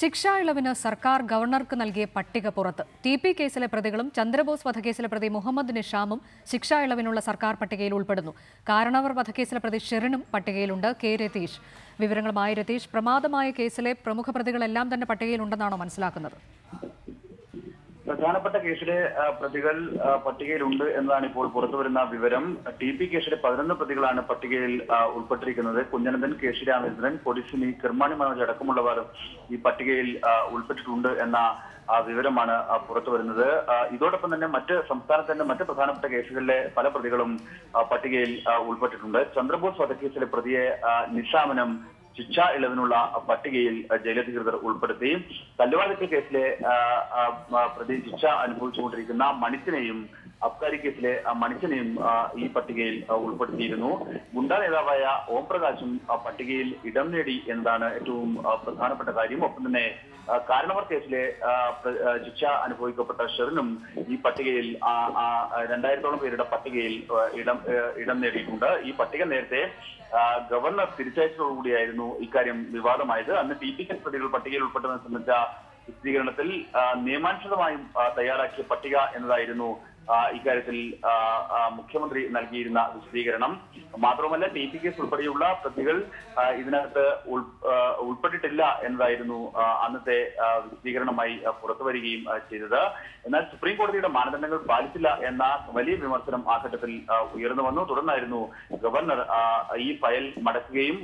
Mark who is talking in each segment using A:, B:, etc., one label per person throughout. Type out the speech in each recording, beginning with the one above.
A: ശിക്ഷാ ഇളവിന് സർക്കാർ ഗവർണർക്ക് നൽകിയ പട്ടിക പുറത്ത്. ടി പി കേസിലെ പ്രതികളും ചന്ദ്രബോസ് വധക്കേസിലെ പ്രതി മുഹമ്മദ് നിഷാമും ശിക്ഷാ ഇളവിനുള്ള സർക്കാർ പട്ടികയിൽ ഉൾപ്പെടുന്നു. കാരണവർ വധക്കേസിലെ പ്രതി ഷെറിനും പട്ടികയിലുണ്ട് കെ രതീഷ്. വിവരങ്ങളുമായി രതീഷ്. പ്രമാദമായ കേസിലെ പ്രമുഖ പ്രതികളെല്ലാം തന്നെ പട്ടികയിലുണ്ടെന്നാണോ മനസ്സിലാക്കുന്നത്?
B: പ്രധാനപ്പെട്ട കേസിലെ പ്രതികൾ പട്ടികയിലുണ്ട് എന്നതാണ് ഇപ്പോൾ പുറത്തുവരുന്ന വിവരം. ടി പി കേസിലെ പതിനൊന്ന് പ്രതികളാണ് പട്ടികയിൽ ഉൾപ്പെട്ടിരിക്കുന്നത്. കുഞ്ഞനന്ദൻ കെ ശി രാമചന്ദ്രൻ കൊടിസുനി കിർമാണി മനോജ് അടക്കമുള്ളവർ ഈ പട്ടികയിൽ ഉൾപ്പെട്ടിട്ടുണ്ട് എന്ന വിവരമാണ് പുറത്തു വരുന്നത് ഇതോടൊപ്പം തന്നെ മറ്റ് സംസ്ഥാനത്തിന്റെ മറ്റ് പ്രധാനപ്പെട്ട കേസുകളിലെ പല പ്രതികളും പട്ടികയിൽ ഉൾപ്പെട്ടിട്ടുണ്ട്. ചന്ദ്രബോസ് വധക്കേസിലെ പ്രതിയെ നിഷാമനം ശിക്ഷാ ഇളവിനുള്ള പട്ടികയിൽ ജയിലധികൃതർ ഉൾപ്പെടുത്തി കല്ലുവാതിക്കൽ കേസിലെ പ്രതി ശിക്ഷ അനുഭവിച്ചുകൊണ്ടിരിക്കുന്ന മണിച്ചനെയും അബ്കാരി കേസിലെ മണിച്ചനെയും ഈ പട്ടികയിൽ ഉൾപ്പെടുത്തിയിരുന്നു. ഗുണ്ടാ നേതാവായ ഓം പ്രകാശും പട്ടികയിൽ ഇടം നേടി എന്നതാണ് ഏറ്റവും പ്രധാനപ്പെട്ട കാര്യം. ഒപ്പം തന്നെ കാരണവർ കേസിലെ ശിക്ഷ അനുഭവിക്കപ്പെട്ട ഷെറിനും ഈ പട്ടികയിൽ രണ്ടായിരത്തോളം പേരുടെ പട്ടികയിൽ ഇടം ഇടം നേടിയിട്ടുണ്ട്. ഈ പട്ടിക നേരത്തെ ഗവർണർ തിരിച്ചയച്ചതോടുകൂടിയായിരുന്നു ഇക്കാര്യം വിവാദമായത്. അന്ന് ടി പി എസ് പ്രതികൾ പട്ടികയിൽ ഉൾപ്പെട്ടതിനെ സംബന്ധിച്ച വിശദീകരണത്തിൽ നിയമാനുസൃതമായും തയ്യാറാക്കിയ പട്ടിക എന്നതായിരുന്നു ഇക്കാര്യത്തിൽ മുഖ്യമന്ത്രി നൽകിയിരുന്ന വിശദീകരണം. മാത്രമല്ല ടി പി കേസ് ഉൾപ്പെടെയുള്ള പ്രതികൾ ഇതിനകത്ത് ഉൾ- ഉൾപ്പെട്ടിട്ടില്ല എന്നതായിരുന്നു അന്നത്തെ വിശദീകരണമായി പുറത്തു പുറത്തുവരികയും ചെയ്തത്. എന്നാൽ സുപ്രീം കോടതിയുടെ മാനദണ്ഡങ്ങൾ പാലിച്ചില്ല എന്ന വലിയ വിമർശനം ആ ഘട്ടത്തിൽ ഉയർന്നു വന്നു. തുടർന്നായിരുന്നു ഗവർണർ ഈ ഫയൽ മടക്കുകയും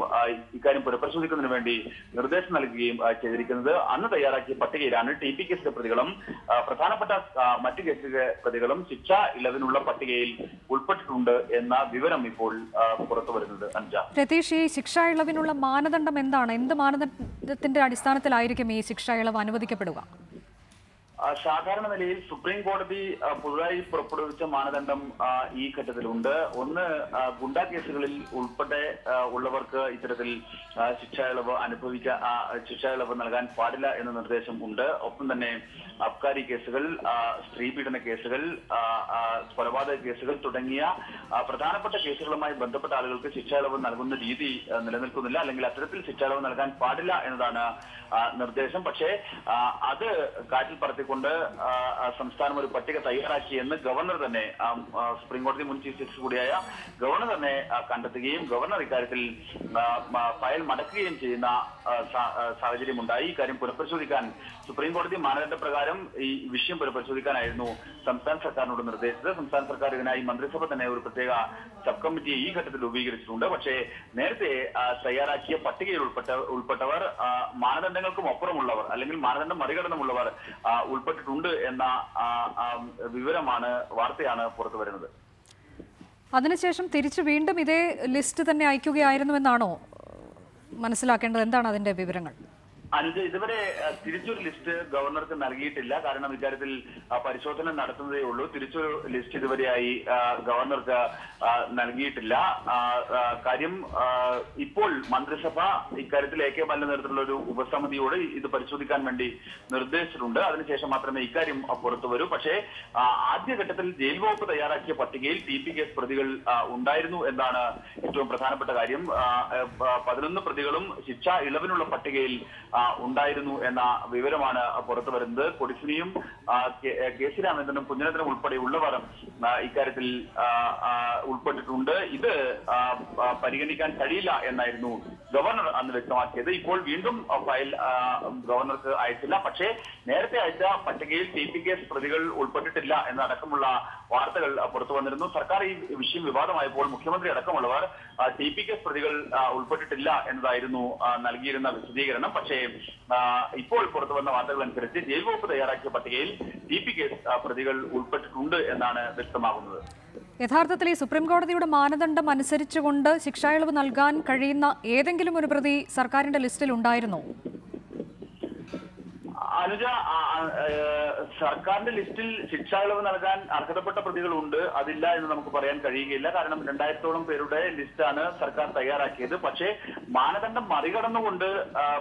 B: ഇക്കാര്യം പുനഃപരിശോധിക്കുന്നതിന് വേണ്ടി നിർദ്ദേശം നൽകുകയും ചെയ്തിരിക്കുന്നത്. അന്ന് തയ്യാറാക്കിയ പട്ടികയിലാണ് ടി പി കേസിലെ പ്രതികളും പ്രധാനപ്പെട്ട മറ്റു കേസിലെ പ്രതികളും ശിക്ഷാ ഇളവിനുള്ള പട്ടികയിൽ ഉൾപ്പെട്ടിട്ടുണ്ട് എന്ന വിവരം ഇപ്പോൾ പുറത്തു വരുന്നത്. അഞ്ച
A: രതീഷ് ഈ ശിക്ഷ ഇളവിനുള്ള മാനദണ്ഡം എന്താണ്? എന്ത് മാനദണ്ഡത്തിന്റെ അടിസ്ഥാനത്തിലായിരിക്കും ഈ ശിക്ഷ ഇളവ് അനുവദിക്കപ്പെടുക?
B: സാധാരണ നിലയിൽ സുപ്രീം കോടതി പുതുതായി പുറപ്പെടുവിച്ച മാനദണ്ഡം ഈ ഘട്ടത്തിലുണ്ട്. ഒന്ന് ഗുണ്ട കേസുകളിൽ ഉൾപ്പെടെ ഉള്ളവർക്ക് ഇത്തരത്തിൽ ശിക്ഷ ഇളവ് അനുഭവിക്കാൻ ശിക്ഷ ഇളവ് നൽകാൻ പാടില്ല എന്ന നിർദ്ദേശം ഉണ്ട്. ഒപ്പം തന്നെ അബ്കാരി കേസുകൾ സ്ത്രീ പീഡന കേസുകൾ കൊലപാതക കേസുകൾ തുടങ്ങിയ പ്രധാനപ്പെട്ട കേസുകളുമായി ബന്ധപ്പെട്ട ആളുകൾക്ക് ശിക്ഷ ഇളവ് നൽകുന്ന രീതി നിലനിൽക്കുന്നില്ല. അല്ലെങ്കിൽ അത്തരത്തിൽ ശിക്ഷ ഇളവ് നൽകാൻ പാടില്ല എന്നതാണ് നിർദ്ദേശം. പക്ഷേ അത് കാറ്റിൽ പറത്തിക്കൊണ്ട് ആ, സംസ്ഥാനം ഒരു പട്ടിക തയ്യാറാക്കി എന്ന് ഗവർണർ തന്നെ സുപ്രീം കോടതി മുൻ ചീഫ് ജസ്റ്റിസ് കൂടിയായ ഗവർണർ തന്നെ കണ്ടെത്തുകയും ഗവർണർ ഇക്കാര്യത്തിൽ ഫയൽ മടക്കുകയും ചെയ്യുന്ന സാഹചര്യമുണ്ടായി. ഇക്കാര്യം പുനഃപരിശോധിക്കാൻ സുപ്രീം കോടതി മാനദണ്ഡ പ്രകാരം ഈ വിഷയം പുനഃപരിശോധിക്കാനായിരുന്നു സംസ്ഥാന സർക്കാരിനോട് നിർദ്ദേശിച്ചത്. സംസ്ഥാന സർക്കാർ ഇതിനായി മന്ത്രിസഭ തന്നെ ഒരു പ്രത്യേക സബ് കമ്മിറ്റിയെ ഈ ഘട്ടത്തിൽ രൂപീകരിച്ചിട്ടുണ്ട്. പക്ഷേ നേരത്തെ തയ്യാറാക്കിയ പട്ടികയിൽ ഉൾപ്പെട്ട ഉൾപ്പെട്ടവർ മാനദണ്ഡങ്ങൾക്കും അപ്പുറമുള്ളവർ അല്ലെങ്കിൽ മാനദണ്ഡം മറികടന്നുമുള്ളവർ ഉൾപ്പെട്ടിട്ടുണ്ട് എന്ന വിവരമാണ് വാർത്തയാണ് പുറത്തു വരുന്നത്.
A: അതിനുശേഷം തിരിച്ചു വീണ്ടും ഇതേ ലിസ്റ്റ് തന്നെ അയക്കുകയായിരുന്നുവെന്നാണോ മനസ്സിലാക്കേണ്ടത്? എന്താണ് അതിന്റെ വിവരങ്ങൾ?
B: അനുജ ഇതുവരെ തിരിച്ചൊരു ലിസ്റ്റ് ഗവർണർക്ക് നൽകിയിട്ടില്ല. കാരണം ഇക്കാര്യത്തിൽ പരിശോധന നടത്തുന്നതേ ഉള്ളൂ. തിരിച്ചൊരു ലിസ്റ്റ് ഇതുവരെയായി ഗവർണർക്ക് നൽകിയിട്ടില്ല. കാര്യം ഇപ്പോൾ മന്ത്രിസഭ ഇക്കാര്യത്തിൽ എ കെ ബാലൻ നേതൃത്വത്തിലുള്ള ഒരു ഉപസമിതിയോട് ഇത് പരിശോധിക്കാൻ വേണ്ടി നിർദ്ദേശിച്ചിട്ടുണ്ട്. അതിനുശേഷം മാത്രമേ ഇക്കാര്യം പുറത്തു വരൂ. പക്ഷേ ആദ്യഘട്ടത്തിൽ ജയിൽ വകുപ്പ് തയ്യാറാക്കിയ പട്ടികയിൽ ടി പി കേസ് പ്രതികൾ ഉണ്ടായിരുന്നു എന്നാണ് ഏറ്റവും പ്രധാനപ്പെട്ട കാര്യം. പതിനൊന്ന് പ്രതികളും ശിക്ഷ ഇളവിനുള്ള പട്ടികയിൽ ഉണ്ടായിരുന്നു എന്ന വിവരമാണ് പുറത്തു വരുന്നത്. കൊടിസുനിയും ആ, കെ- കെ സി രാമചന്ദ്രനും കുഞ്ഞനന്തനും ഉൾപ്പെടെയുള്ളവർ ഇക്കാര്യത്തിൽ ഉൾപ്പെട്ടിട്ടുണ്ട്. ഇത് പരിഗണിക്കാൻ കഴിയില്ല എന്നായിരുന്നു ഗവർണർ അന്ന് വ്യക്തമാക്കിയത്. ഇപ്പോൾ വീണ്ടും ഫയൽ ഗവർണർക്ക് അയച്ചില്ല. പക്ഷേ നേരത്തെ അയച്ച പട്ടികയിൽ ടി പി കേസ് പ്രതികൾ ഉൾപ്പെട്ടിട്ടില്ല എന്നടക്കമുള്ള വാർത്തകൾ പുറത്തു വന്നിരുന്നു. സർക്കാർ ഈ വിഷയം വിവാദമായപ്പോൾ മുഖ്യമന്ത്രി അടക്കമുള്ളവർ ടി പി കേസ് പ്രതികൾ ഉൾപ്പെട്ടിട്ടില്ല എന്നതായിരുന്നു നൽകിയിരുന്ന വിശദീകരണം. പക്ഷേ ആ, ഇപ്പോൾ പുറത്തു വന്ന വാർത്തകൾ അനുസരിച്ച് ജയിൽ വകുപ്പ് തയ്യാറാക്കിയ പട്ടികയിൽ ഡി പി കേസ് പ്രതികൾ ഉൾപ്പെട്ടിട്ടുണ്ട് എന്നാണ് വ്യക്തമാകുന്നത്.
A: യഥാർത്ഥത്തിൽ ഈ സുപ്രീം കോടതിയുടെ മാനദണ്ഡം അനുസരിച്ചുകൊണ്ട് ശിക്ഷാ ഇളവ് നൽകാൻ കഴിയുന്ന ഏതെങ്കിലും ഒരു പ്രതി സർക്കാരിന്റെ ലിസ്റ്റിൽ ഉണ്ടായിരുന്നോ?
B: അനുജ സർക്കാരിന്റെ ലിസ്റ്റിൽ ശിക്ഷാ ഇളവ് നൽകാൻ അർഹതപ്പെട്ട പ്രതികളുണ്ട്. അതില്ല എന്ന് നമുക്ക് പറയാൻ കഴിയുകയില്ല. കാരണം രണ്ടായിരത്തോളം പേരുടെ ലിസ്റ്റാണ് സർക്കാർ തയ്യാറാക്കിയത്. പക്ഷേ മാനദണ്ഡം മറികടന്നുകൊണ്ട്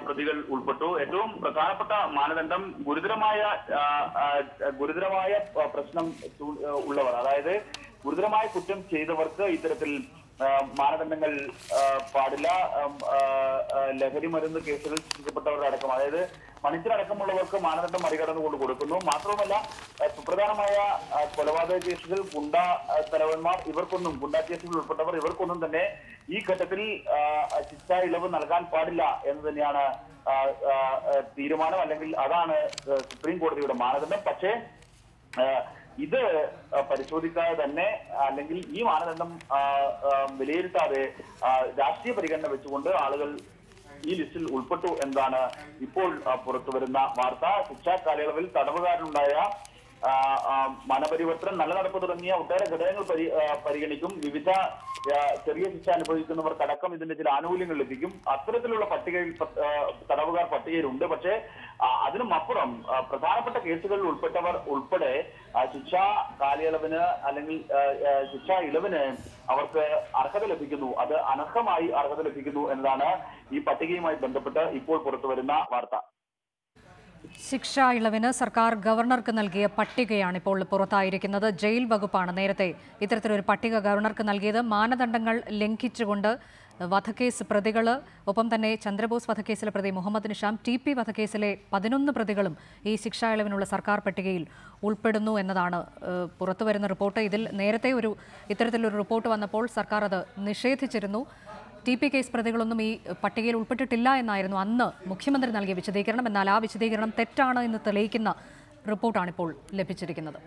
B: പ്രതികൾ ഉൾപ്പെട്ടു. ഏറ്റവും പ്രധാനപ്പെട്ട മാനദണ്ഡം ഗുരുതരമായ ഗുരുതരമായ പ്രശ്നം ഉള്ളവർ അതായത് ഗുരുതരമായ കുറ്റം ചെയ്തവർക്ക് ഇത്തരത്തിൽ മാനദണ്ഡങ്ങൾ പാടില്ല. ലഹരി മരുന്ന് കേസുകൾ ശിക്ഷിക്കപ്പെട്ടവരുടെ അടക്കം. അതായത് മണിച്ചിലടക്കമുള്ളവർക്ക് മാനദണ്ഡം മറികടന്നുകൊണ്ട് കൊടുക്കുന്നു. മാത്രവുമല്ല സുപ്രധാനമായ കൊലപാതക കേസുകൾ ഗുണ്ട തലവന്മാർ ഇവർക്കൊന്നും ഗുണ്ട കേസുകൾ ഉൾപ്പെട്ടവർ ഇവർക്കൊന്നും തന്നെ ഈ ഘട്ടത്തിൽ ശിക്ഷ ഇളവ് നൽകാൻ പാടില്ല എന്ന് തന്നെയാണ് തീരുമാനം അല്ലെങ്കിൽ അതാണ് സുപ്രീം കോടതിയുടെ മാനദണ്ഡം. പക്ഷേ ഇത് പരിശോധിക്കാതെ തന്നെ അല്ലെങ്കിൽ ഈ മാനദണ്ഡം വിലയിരുത്താതെ രാഷ്ട്രീയ പരിഗണന വെച്ചുകൊണ്ട് ആളുകൾ ഈ ലിസ്റ്റിൽ ഉൾപ്പെട്ടു എന്നാണ് ഇപ്പോൾ പുറത്തുവരുന്ന വാർത്ത. ശിക്ഷാ കാലയളവിൽ തടവുകാരനുണ്ടായ മനപരിവർത്തനം നല്ല നടപ്പ് തുടങ്ങിയ ഒട്ടേറെ ഘടകങ്ങൾ പരി പരിഗണിക്കും. വിവിധ ചെറിയ ശിക്ഷ അനുഭവിക്കുന്നവർക്കടക്കം ഇതിന്റെ ചില ആനുകൂല്യങ്ങൾ ലഭിക്കും. അത്തരത്തിലുള്ള പട്ടികയിൽ തടവുകാർ പട്ടികയിലുണ്ട്. പക്ഷേ അതിനും അപ്പുറം ആ, പ്രധാനപ്പെട്ട കേസുകളിൽ ഉൾപ്പെട്ടവർ ഉൾപ്പെടെ ശിക്ഷാ കാലയളവിന് അല്ലെങ്കിൽ ശിക്ഷാ ഇളവിന് അവർക്ക് അർഹത ലഭിക്കുന്നു. അത് അനർഹമായി അർഹത ലഭിക്കുന്നു എന്നതാണ് ഈ പട്ടികയുമായി ബന്ധപ്പെട്ട് ഇപ്പോൾ പുറത്തുവരുന്ന വാർത്ത.
A: ശിക്ഷാ ഇളവിന് സർക്കാർ ഗവർണർക്ക് നൽകിയ പട്ടികയാണ് ഇപ്പോൾ പുറത്തായിരിക്കുന്നത്. ജയിൽ വകുപ്പാണ് നേരത്തെ ഇത്തരത്തിലൊരു പട്ടിക ഗവർണർക്ക് നൽകിയത്. മാനദണ്ഡങ്ങൾ ലംഘിച്ചുകൊണ്ട് വധക്കേസ് പ്രതികൾ ഒപ്പം തന്നെ ചന്ദ്രബോസ് വധക്കേസിലെ പ്രതി മുഹമ്മദ് നിഷാം ടി പി വധക്കേസിലെ പതിനൊന്ന് പ്രതികളും ഈ ശിക്ഷാ ഇളവിനുള്ള സർക്കാർ പട്ടികയിൽ ഉൾപ്പെടുന്നു എന്നതാണ് പുറത്തുവരുന്ന റിപ്പോർട്ട്. ഇതിൽ നേരത്തെ ഒരു ഇത്തരത്തിലൊരു റിപ്പോർട്ട് വന്നപ്പോൾ സർക്കാർ അത് നിഷേധിച്ചിരുന്നു. ടി പി കേസ് പ്രതികളൊന്നും ഈ പട്ടികയിൽ ഉൾപ്പെട്ടിട്ടില്ല എന്നായിരുന്നു അന്ന് മുഖ്യമന്ത്രി നൽകിയ വിശദീകരണം. എന്നാൽ ആ വിശദീകരണം തെറ്റാണ് എന്ന് തെളിയിക്കുന്ന റിപ്പോർട്ടാണിപ്പോൾ ലഭിച്ചിരിക്കുന്നത്.